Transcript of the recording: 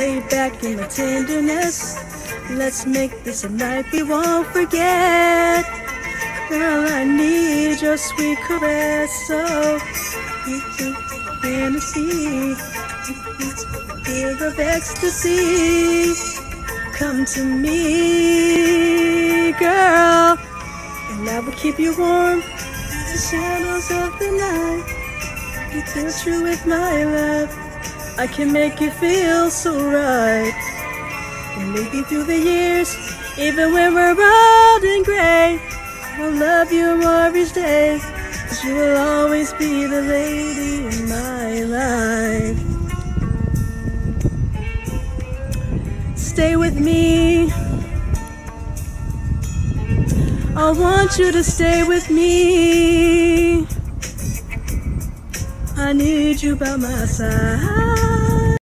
Lay back in my tenderness. Let's make this a night we won't forget. Girl, I need your sweet caress. So, you fantasy. Feel of ecstasy. Come to me, girl. And I will keep you warm in the shadows of the night. You feel true with my love. I can make you feel so right. And maybe through the years, even when we're old and gray, I'll love you more each day. Cause you will always be the lady in my life. Stay with me. I want you to stay with me. I need you by my side.